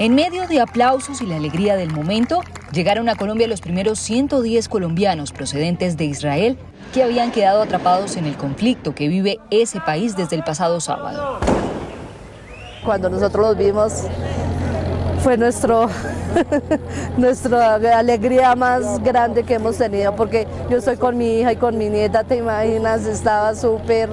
En medio de aplausos y la alegría del momento, llegaron a Colombia los primeros 110 colombianos procedentes de Israel que habían quedado atrapados en el conflicto que vive ese país desde el pasado sábado. Cuando nosotros los vimos, fue nuestro, nuestra alegría más grande que hemos tenido, porque yo estoy con mi hija y con mi nieta, te imaginas, estaba súper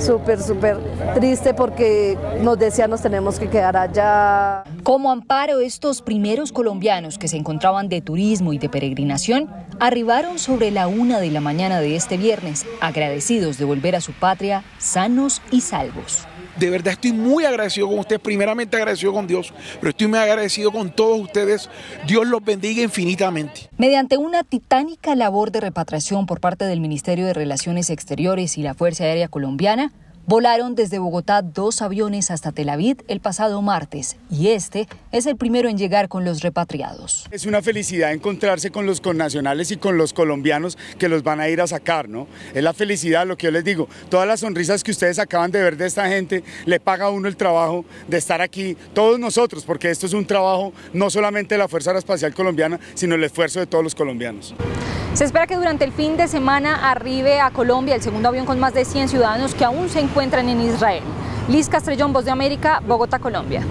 súper, súper triste porque nos decía nos tenemos que quedar allá. Como amparo, estos primeros colombianos que se encontraban de turismo y de peregrinación arribaron sobre la una de la mañana de este viernes, agradecidos de volver a su patria sanos y salvos. De verdad estoy muy agradecido con ustedes, primeramente agradecido con Dios, pero estoy muy agradecido con todos ustedes. Dios los bendiga infinitamente. Mediante una titánica labor de repatriación por parte del Ministerio de Relaciones Exteriores y la Fuerza Aérea Colombiana, Volaron desde Bogotá dos aviones hasta Tel Aviv el pasado martes y este es el primero en llegar con los repatriados. Es una felicidad encontrarse con los connacionales y con los colombianos que los van a ir a sacar, ¿no? Es la felicidad, lo que yo les digo. Todas las sonrisas que ustedes acaban de ver de esta gente, le paga a uno el trabajo de estar aquí, todos nosotros, porque esto es un trabajo no solamente de la Fuerza Aeroespacial Colombiana, sino el esfuerzo de todos los colombianos. Se espera que durante el fin de semana arribe a Colombia el segundo avión con más de 100 ciudadanos que aún se encuentran en Israel. Liz Castrellón, Voz de América, Bogotá, Colombia.